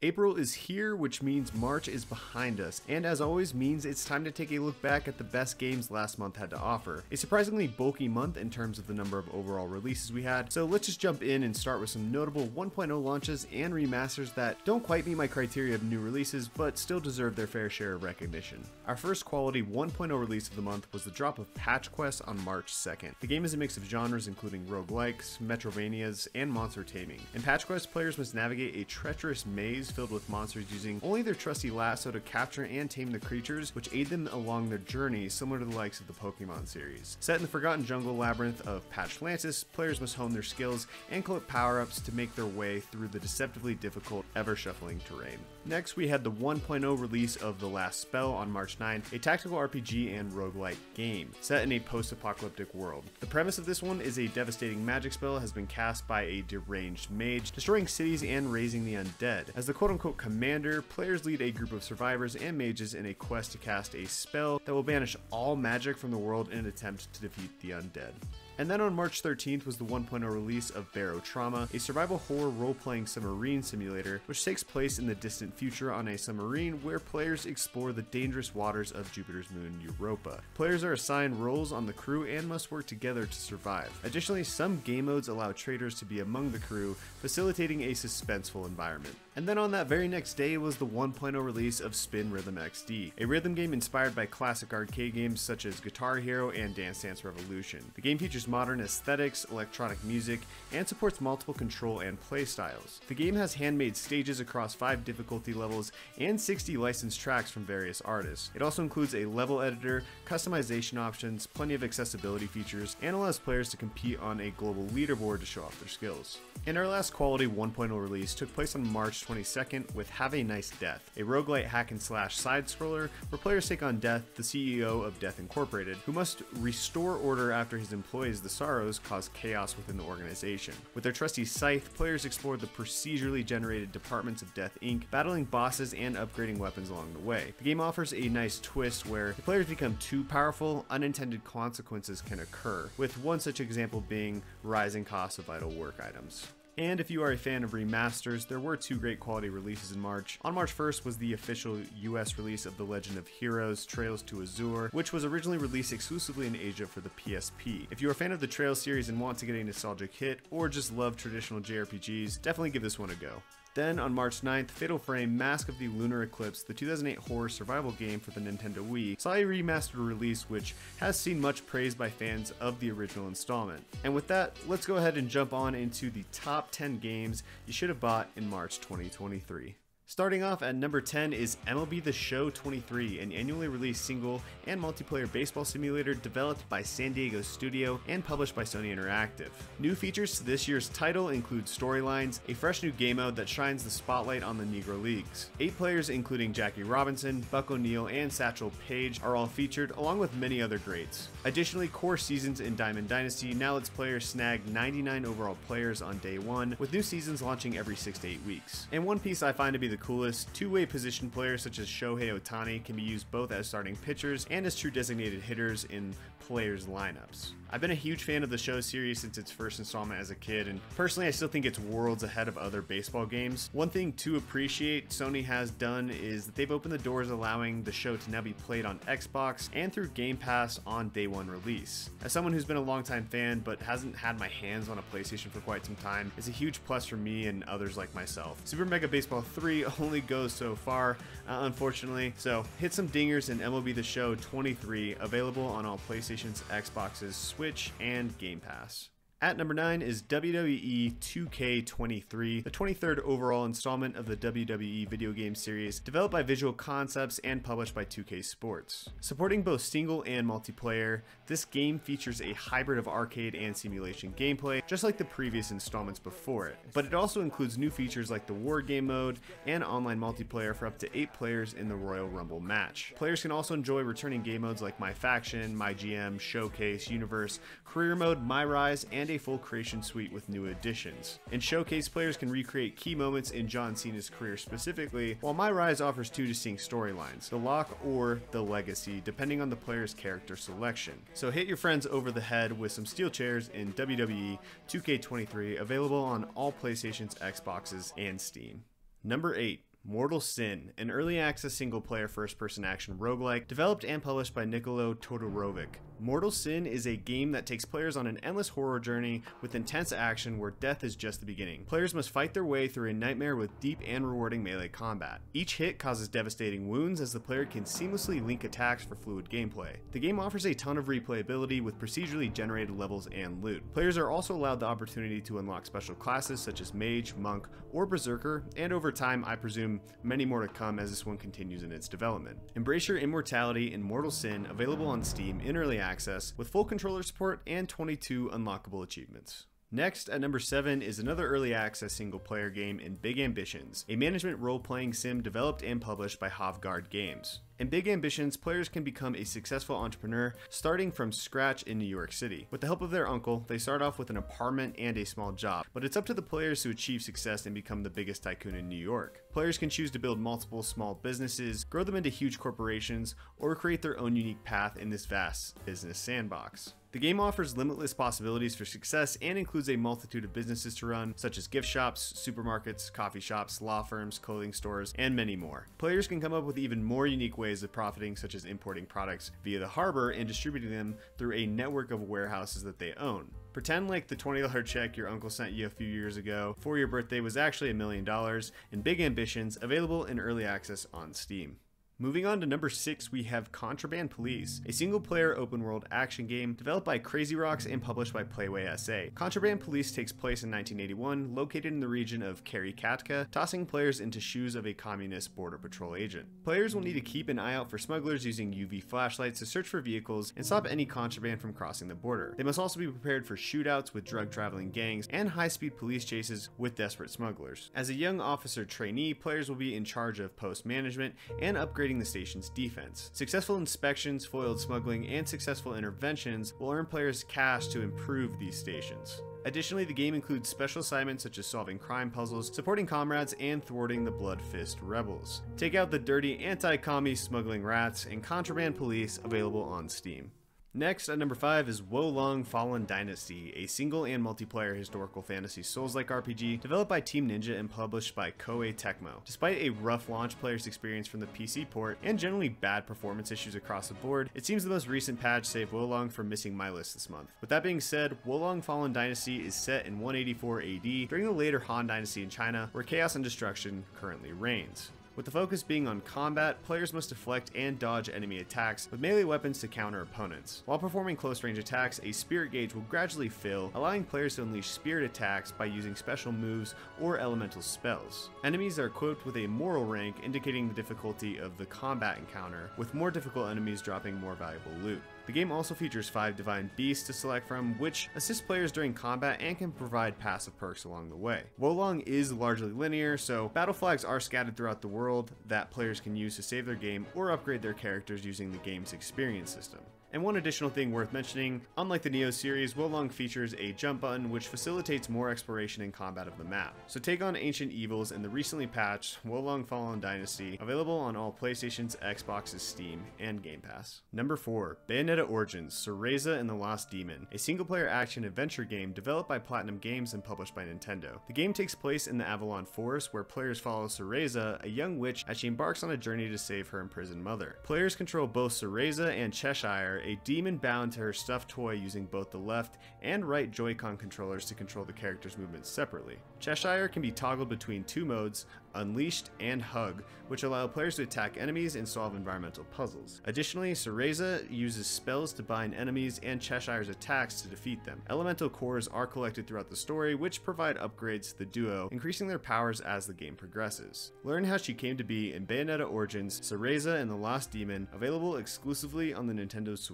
April is here, which means March is behind us, and as always means it's time to take a look back at the best games last month had to offer. A surprisingly bulky month in terms of the number of overall releases we had, so let's just jump in and start with some notable 1.0 launches and remasters that don't quite meet my criteria of new releases, but still deserve their fair share of recognition. Our first quality 1.0 release of the month was the drop of Patch Quest on March 2nd. The game is a mix of genres including roguelikes, Metroidvanias, and monster taming. In Patch Quest, players must navigate a treacherous maze filled with monsters using only their trusty lasso to capture and tame the creatures, which aid them along their journey, similar to the likes of the Pokemon series. Set in the forgotten jungle labyrinth of Patchlantis, players must hone their skills and collect power-ups to make their way through the deceptively difficult, ever-shuffling terrain. Next, we had the 1.0 release of The Last Spell on March 9, a tactical RPG and roguelike game, set in a post-apocalyptic world. The premise of this one is a devastating magic spell has been cast by a deranged mage, destroying cities and raising the undead. As the quote-unquote commander, players lead a group of survivors and mages in a quest to cast a spell that will banish all magic from the world in an attempt to defeat the undead. And then on March 13th was the 1.0 release of Barotrauma, a survival horror role-playing submarine simulator, which takes place in the distant future on a submarine where players explore the dangerous waters of Jupiter's moon Europa. Players are assigned roles on the crew and must work together to survive. Additionally, some game modes allow traitors to be among the crew, facilitating a suspenseful environment. And then on that very next day was the 1.0 release of Spin Rhythm XD, a rhythm game inspired by classic arcade games such as Guitar Hero and Dance Dance Revolution. The game features modern aesthetics, electronic music, and supports multiple control and play styles. The game has handmade stages across 5 difficulty levels and 60 licensed tracks from various artists. It also includes a level editor, customization options, plenty of accessibility features, and allows players to compete on a global leaderboard to show off their skills. And our last quality 1.0 release took place on March 22nd with Have a Nice Death, a roguelite hack and slash side scroller where players take on Death, the CEO of Death Incorporated, who must restore order after his employees, the Sorrows, cause chaos within the organization. With their trusty scythe, players explore the procedurally generated departments of Death Inc., battling bosses and upgrading weapons along the way. The game offers a nice twist where if players become too powerful, unintended consequences can occur, with one such example being rising costs of vital work items. And if you are a fan of remasters, there were two great quality releases in March. On March 1st was the official US release of The Legend of Heroes Trails to Azure, which was originally released exclusively in Asia for the PSP. If you're a fan of the Trails series and want to get a nostalgic hit, or just love traditional JRPGs, definitely give this one a go. Then on March 9th, Fatal Frame Mask of the Lunar Eclipse, the 2008 horror survival game for the Nintendo Wii, saw a remastered release which has seen much praise by fans of the original installment. And with that, let's go ahead and jump on into the top 10 games you should have bought in March 2023. Starting off at number 10 is MLB The Show 23, an annually released single and multiplayer baseball simulator developed by San Diego Studio and published by Sony Interactive. New features to this year's title include storylines, a fresh new game mode that shines the spotlight on the Negro Leagues. Eight players, including Jackie Robinson, Buck O'Neil, and Satchel Paige, are all featured, along with many other greats. Additionally, core seasons in Diamond Dynasty now lets players snag 99 overall players on day one, with new seasons launching every 6 to 8 weeks. And one piece I find to be the coolest, two-way position players such as Shohei Ohtani can be used both as starting pitchers and as true designated hitters in players' lineups. I've been a huge fan of the show series since its first installment as a kid, and personally, I still think it's worlds ahead of other baseball games. One thing to appreciate Sony has done is that they've opened the doors allowing the show to now be played on Xbox and through Game Pass on day one release. As someone who's been a longtime fan but hasn't had my hands on a PlayStation for quite some time, it's a huge plus for me and others like myself. Super Mega Baseball 3 only goes so far, uh, unfortunately, so hit some dingers in MLB The Show 23, available on all PlayStations, Xboxes, Switch, and Game Pass. At number 9 is WWE 2K23, the 23rd overall installment of the WWE video game series, developed by Visual Concepts and published by 2K Sports. Supporting both single and multiplayer, this game features a hybrid of arcade and simulation gameplay, just like the previous installments before it. But it also includes new features like the War Game mode and online multiplayer for up to 8 players in the Royal Rumble match. Players can also enjoy returning game modes like My Faction, My GM, Showcase, Universe, Career Mode, My Rise, and a full creation suite with new additions. In Showcase, players can recreate key moments in John Cena's career specifically, while My Rise offers two distinct storylines, the Lock or the Legacy, depending on the player's character selection. So hit your friends over the head with some steel chairs in WWE 2K23, available on all PlayStations, Xboxes, and Steam. Number 8. Mortal Sin, an early access single player first person action roguelike developed and published by Nikolo Todorovic. Mortal Sin is a game that takes players on an endless horror journey with intense action where death is just the beginning. Players must fight their way through a nightmare with deep and rewarding melee combat. Each hit causes devastating wounds as the player can seamlessly link attacks for fluid gameplay. The game offers a ton of replayability with procedurally generated levels and loot. Players are also allowed the opportunity to unlock special classes such as Mage, Monk, or Berserker, and over time, I presume, many more to come as this one continues in its development. Embrace your immortality in Mortal Sin, available on Steam in early access with full controller support and 22 unlockable achievements. Next, at number 7 is another early access single player game in Big Ambitions, a management role playing sim developed and published by Hovgaard Games. In Big Ambitions, players can become a successful entrepreneur starting from scratch in New York City. With the help of their uncle, they start off with an apartment and a small job, but it's up to the players to achieve success and become the biggest tycoon in New York. Players can choose to build multiple small businesses, grow them into huge corporations, or create their own unique path in this vast business sandbox. The game offers limitless possibilities for success and includes a multitude of businesses to run, such as gift shops, supermarkets, coffee shops, law firms, clothing stores, and many more. Players can come up with even more unique ways of profiting, such as importing products via the harbor and distributing them through a network of warehouses that they own. Pretend like the $20 check your uncle sent you a few years ago for your birthday was actually a million dollars, and big ambitions available in early access on Steam. Moving on to number 6, we have Contraband Police, a single player open world action game developed by Crazy Rocks and published by Playway SA. Contraband Police takes place in 1981, located in the region of Karikatka, tossing players into shoes of a communist border patrol agent. Players will need to keep an eye out for smugglers using UV flashlights to search for vehicles and stop any contraband from crossing the border. They must also be prepared for shootouts with drug traveling gangs and high speed police chases with desperate smugglers. As a young officer trainee, players will be in charge of post management and upgrading the station's defense. Successful inspections, foiled smuggling, and successful interventions will earn players cash to improve these stations. Additionally, the game includes special assignments such as solving crime puzzles, supporting comrades, and thwarting the Blood Fist rebels. Take out the dirty anti-commie smuggling rats and contraband police available on Steam. Next, at number 5 is Wo Long Fallen Dynasty, a single and multiplayer historical fantasy Souls-like RPG developed by Team Ninja and published by Koei Tecmo. Despite a rough launch player's experience from the PC port and generally bad performance issues across the board, it seems the most recent patch saved Wo Long from missing my list this month. With that being said, Wo Long Fallen Dynasty is set in 184 AD during the later Han Dynasty in China, where chaos and destruction currently reigns. With the focus being on combat, players must deflect and dodge enemy attacks with melee weapons to counter opponents. While performing close range attacks, a spirit gauge will gradually fill, allowing players to unleash spirit attacks by using special moves or elemental spells. Enemies are equipped with a moral rank indicating the difficulty of the combat encounter, with more difficult enemies dropping more valuable loot. The game also features 5 Divine Beasts to select from, which assist players during combat and can provide passive perks along the way. Wo Long is largely linear, so battle flags are scattered throughout the world that players can use to save their game or upgrade their characters using the game's experience system. And one additional thing worth mentioning, unlike the Nioh series, Wo Long features a jump button which facilitates more exploration and combat of the map. So take on ancient evils in the recently patched Wo Long Fallen Dynasty, available on all PlayStations, Xboxes, Steam, and Game Pass. Number 4. Bayonetta Origins, Cereza and the Lost Demon, a single-player action adventure game developed by Platinum Games and published by Nintendo. The game takes place in the Avalon Forest where players follow Cereza, a young witch, as she embarks on a journey to save her imprisoned mother. Players control both Cereza and Cheshire, a demon bound to her stuffed toy using both the left and right Joy-Con controllers to control the character's movements separately. Cheshire can be toggled between two modes, Unleashed and Hug, which allow players to attack enemies and solve environmental puzzles. Additionally, Cereza uses spells to bind enemies and Cheshire's attacks to defeat them. Elemental cores are collected throughout the story, which provide upgrades to the duo, increasing their powers as the game progresses. Learn how she came to be in Bayonetta Origins, Cereza and the Lost Demon, available exclusively on the Nintendo Switch.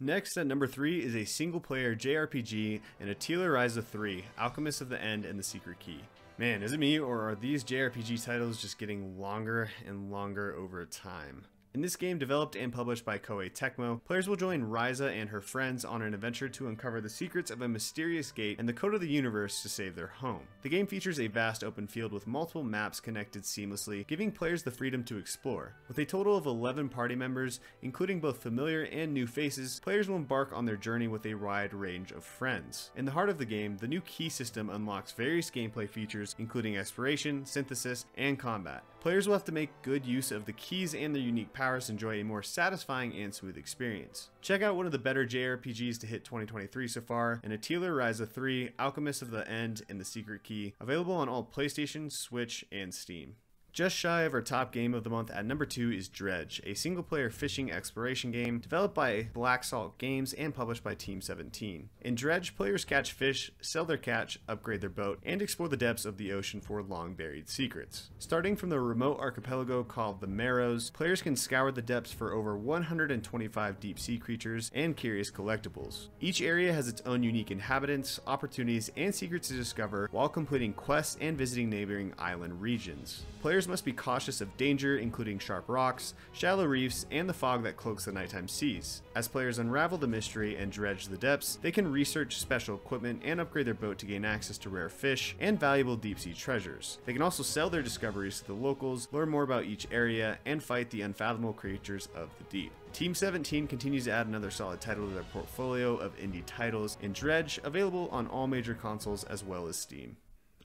Next at number 3 is a single player JRPG in Atelier Ryza 3, Alchemist of the End and the Secret Key. Man, is it me or are these JRPG titles just getting longer and longer over time? In this game, developed and published by Koei Tecmo, players will join Ryza and her friends on an adventure to uncover the secrets of a mysterious gate and the code of the universe to save their home. The game features a vast open field with multiple maps connected seamlessly, giving players the freedom to explore. With a total of 11 party members, including both familiar and new faces, players will embark on their journey with a wide range of friends. In the heart of the game, the new key system unlocks various gameplay features, including exploration, synthesis, and combat. Players will have to make good use of the keys and their unique powers to enjoy a more satisfying and smooth experience. Check out one of the better JRPGs to hit 2023 so far, and Atelier Ryza 3, Alchemist of the End, and The Secret Key, available on all PlayStation, Switch, and Steam. Just shy of our top game of the month at number 2 is Dredge, a single player fishing exploration game developed by Black Salt Games and published by Team 17. In Dredge, players catch fish, sell their catch, upgrade their boat, and explore the depths of the ocean for long buried secrets. Starting from the remote archipelago called the Marrows, players can scour the depths for over 125 deep sea creatures and curious collectibles. Each area has its own unique inhabitants, opportunities, and secrets to discover while completing quests and visiting neighboring island regions. Players must be cautious of danger, including sharp rocks, shallow reefs, and the fog that cloaks the nighttime seas. As players unravel the mystery and dredge the depths, they can research special equipment and upgrade their boat to gain access to rare fish and valuable deep sea treasures. They can also sell their discoveries to the locals, learn more about each area, and fight the unfathomable creatures of the deep. Team 17 continues to add another solid title to their portfolio of indie titles in Dredge, available on all major consoles as well as Steam.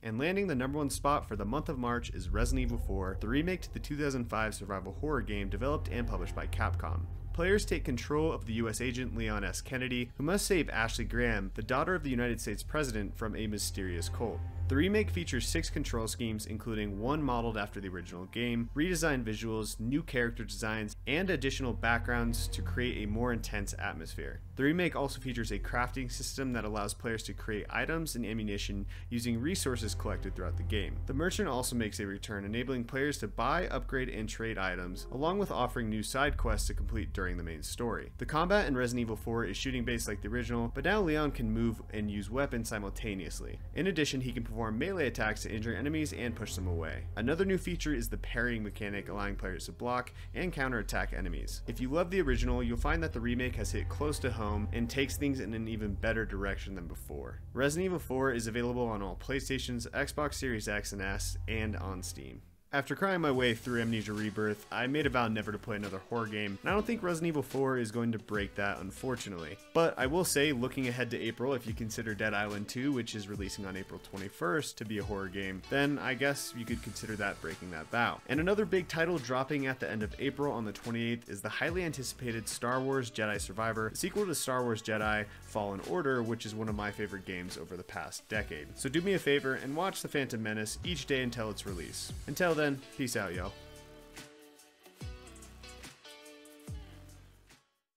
And landing the number one spot for the month of March is Resident Evil 4, the remake to the 2005 survival horror game developed and published by Capcom. Players take control of the US agent Leon S. Kennedy, who must save Ashley Graham, the daughter of the United States President, from a mysterious cult. The remake features six control schemes, including one modeled after the original game, redesigned visuals, new character designs, and additional backgrounds to create a more intense atmosphere. The remake also features a crafting system that allows players to create items and ammunition using resources collected throughout the game. The merchant also makes a return, enabling players to buy, upgrade, and trade items, along with offering new side quests to complete during the main story. The combat in Resident Evil 4 is shooting based like the original, but now Leon can move and use weapons simultaneously. In addition, he can perform perform melee attacks to injure enemies and push them away. Another new feature is the parrying mechanic allowing players to block and counterattack enemies. If you love the original, you'll find that the remake has hit close to home and takes things in an even better direction than before. Resident Evil 4 is available on all PlayStations, Xbox Series X and S, and on Steam. After crying my way through Amnesia Rebirth, I made a vow never to play another horror game, and I don't think Resident Evil 4 is going to break that, unfortunately. But I will say, looking ahead to April, if you consider Dead Island 2, which is releasing on April 21st, to be a horror game, then I guess you could consider that breaking that vow. And another big title dropping at the end of April on the 28th is the highly anticipated Star Wars Jedi Survivor, sequel to Star Wars Jedi Fallen Order, which is one of my favorite games over the past decade. So do me a favor and watch The Phantom Menace each day until its release. Until then, peace out, y'all.